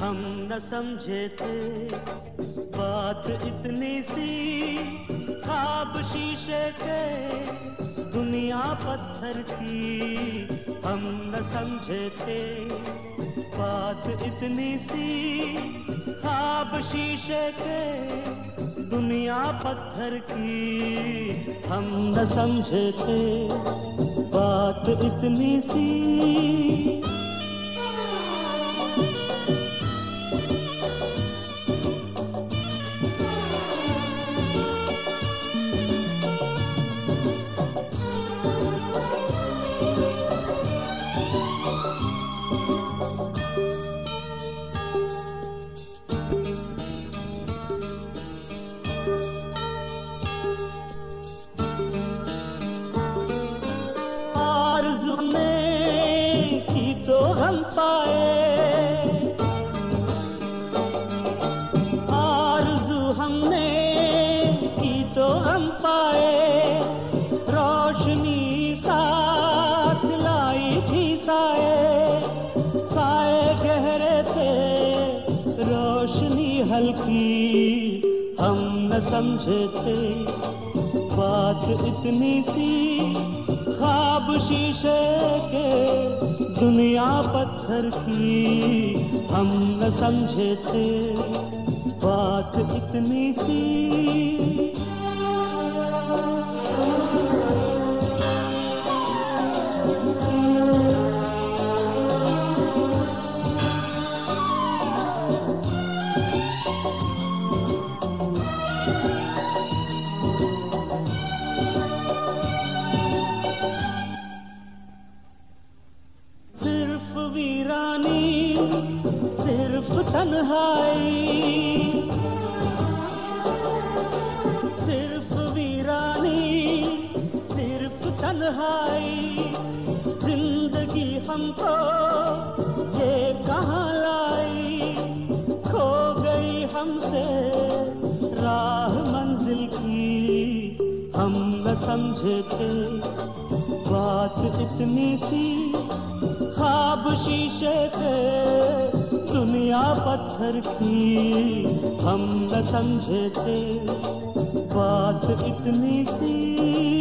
हम न समझे थे बात इतनी सी खाब शीशे के दुनिया पत्थर की हम न समझे थे बात इतनी सी खाब शीशे के दुनिया पत्थर की हम न समझे थे बात इतनी सी थे बात इतनी सी, खाब शीशे के दुनिया पत्थर की हम न समझे थे। बात इतनी सी सिर्फ़ तन्हाई। सिर्फ़ वीरानी, सिर्फ़ तन्हाई। ज़िंदगी हमको ये कहाँ लाई? खो गई हमसे राह मंजिल की। हम न समझे थे बात इतनी सी। खाब शीशे पे दुनिया पत्थर की हम न समझे थे बात इतनी सी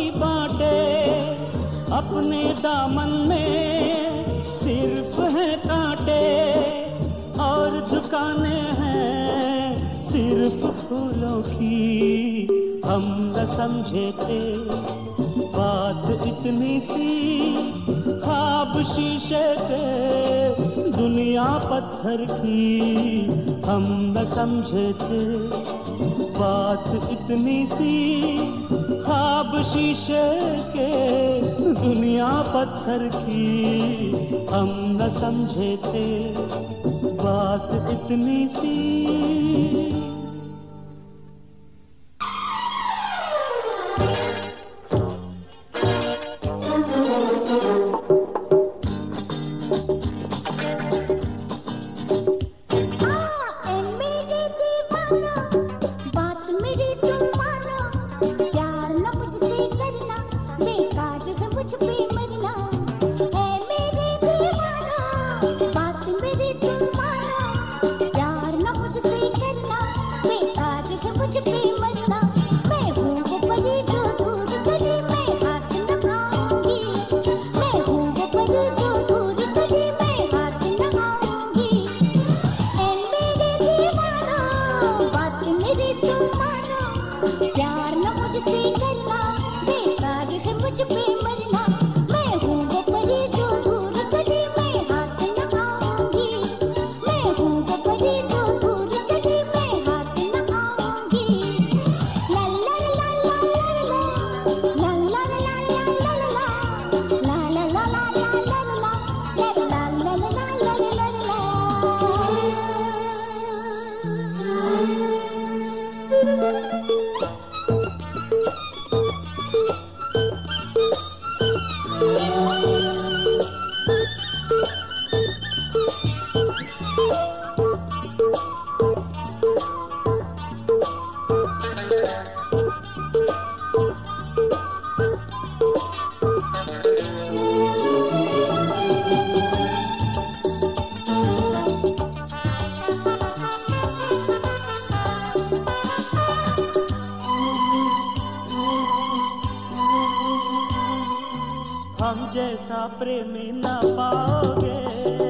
कोई बांटे अपने दामन में सिर्फ़ है कांटे और दुकानें हैं सिर्फ़ फूलों की। हम न समझे थे बात इतनी सी, खाब शीशे के दुनिया पत्थर की। हम न समझे थे बात इतनी सी खाब शीशे के दुनिया पत्थर की, हम न समझे थे बात इतनी सी। प्रेमी ना पाओगे।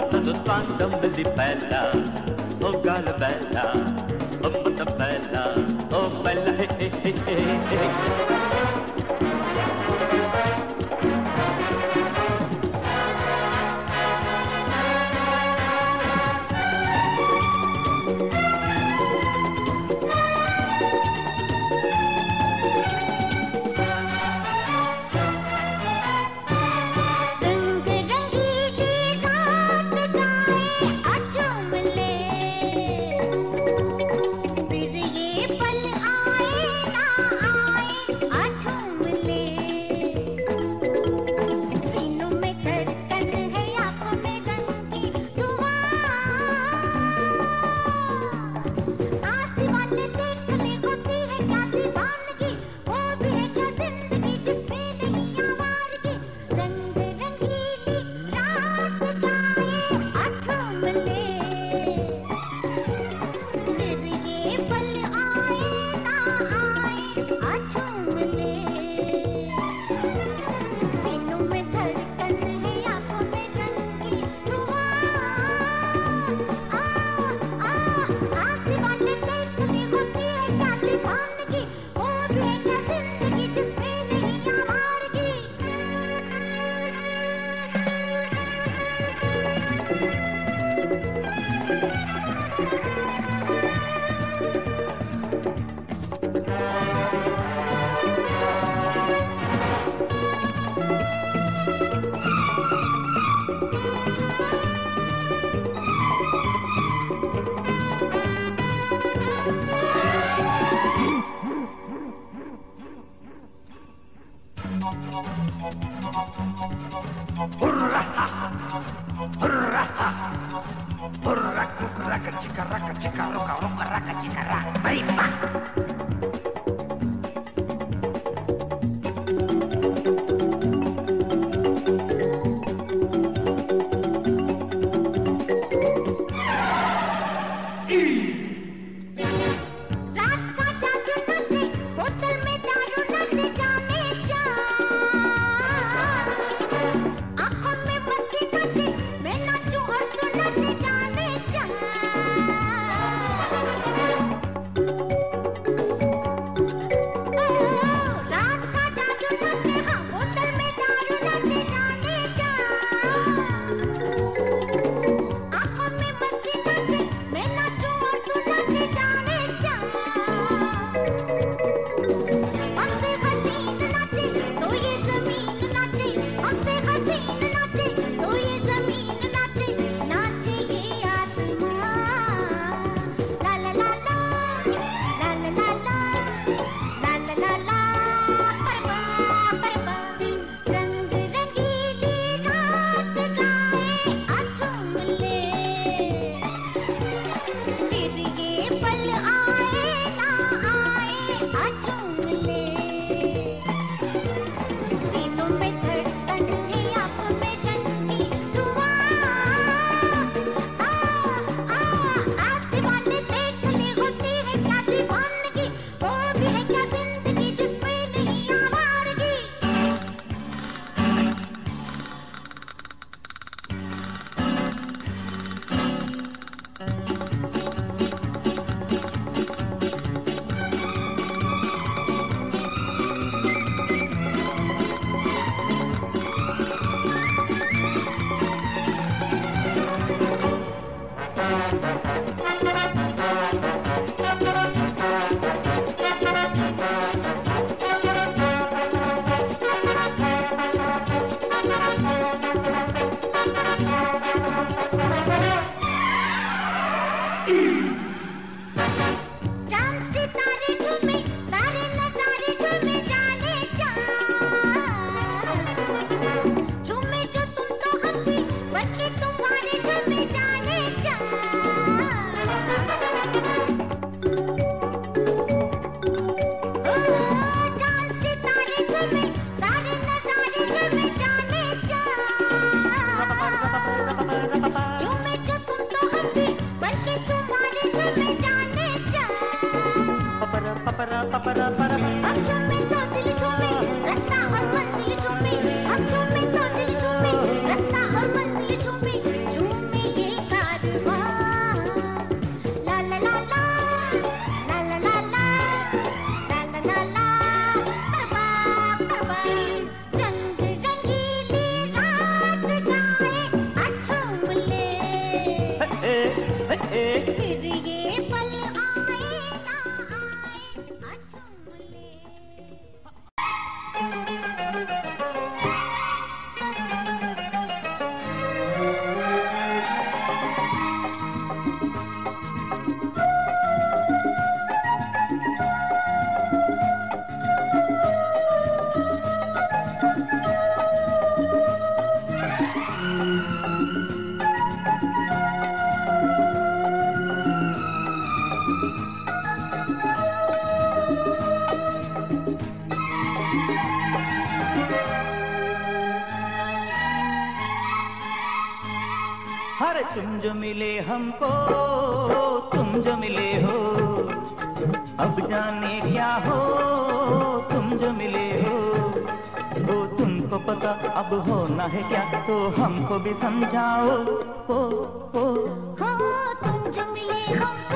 Sotto lo sguardo me di bella, oh cara bella, oh bella, oh bella, oh bella, eh, eh, eh, eh. अरे तुम जो मिले हमको, तुम जो मिले हो। अब जाने क्या हो, तुम जो मिले हो। वो तुमको पता अब होना है क्या तो हमको भी समझाओ। ओ ओ। हो, तुम जो मिले हमको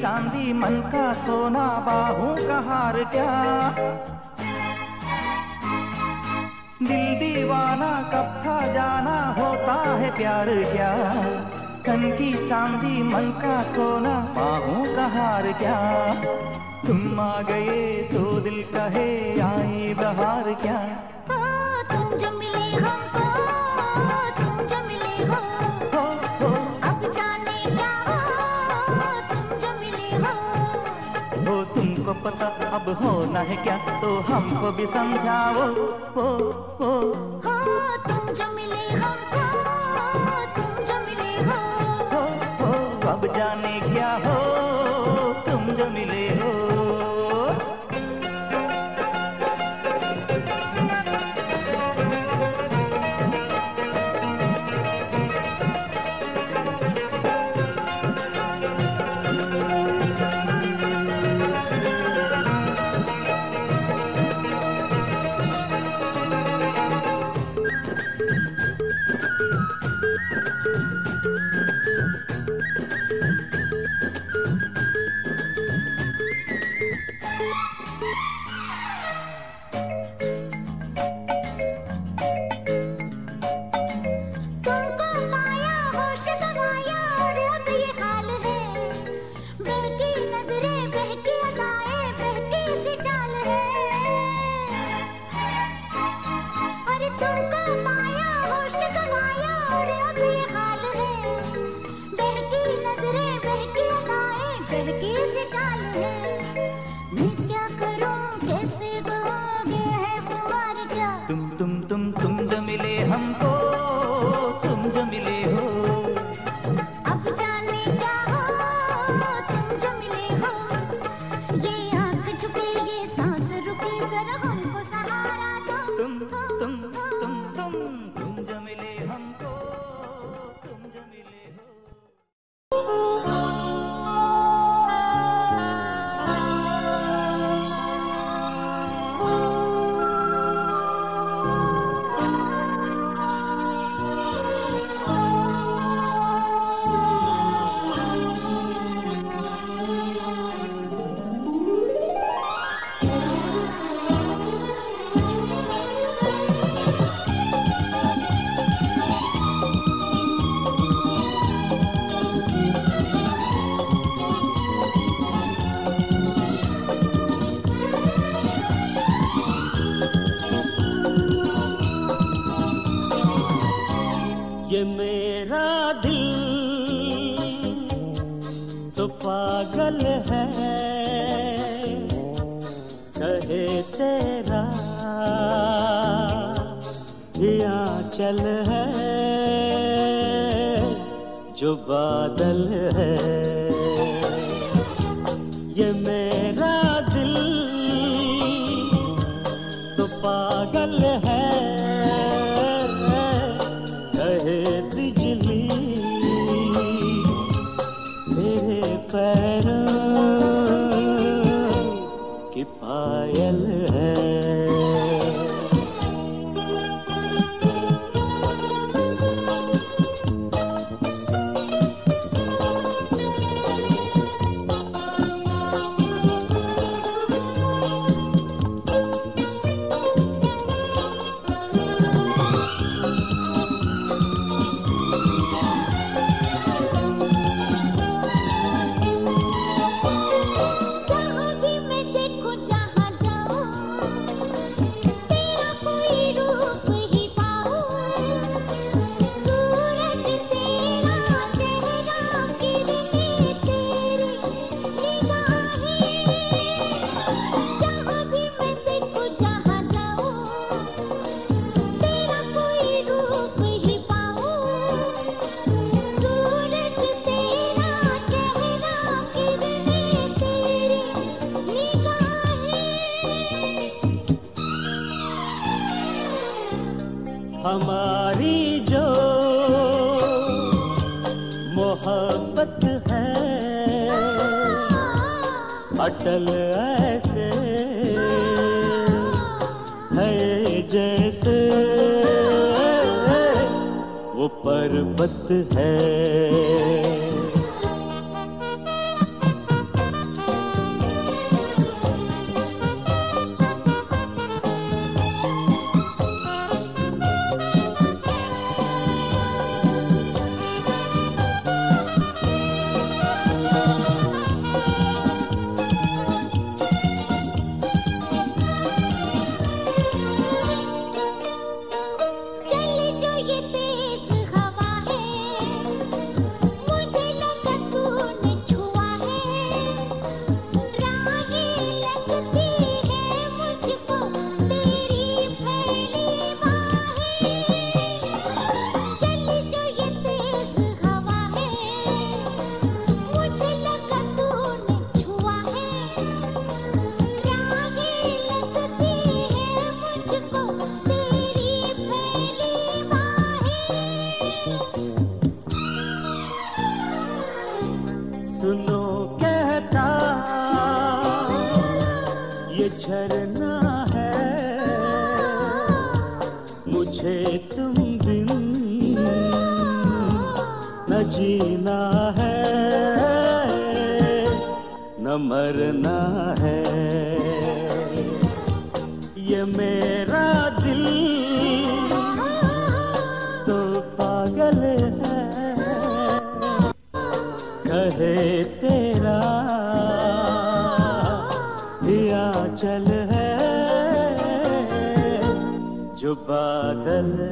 चांदी मन का सोना बाहों का हार क्या? दिल दीवाना कब था जाना होता है प्यार क्या? तन की चांदी मन का सोना बाहों का हार क्या? तुम आ गए तो दिल कहे, आई बहार क्या? हो, तुम जो मिले हमको पता अब होना है क्या? तो हमको भी समझाओ, ओ ओ। हो, तुम जो मिले हमको जो बादल है। हमारी जो मोहब्बत है। अटल ऐसे है जैसे वो पर्वत है। तुम बिन न जीना है न मरना है। But.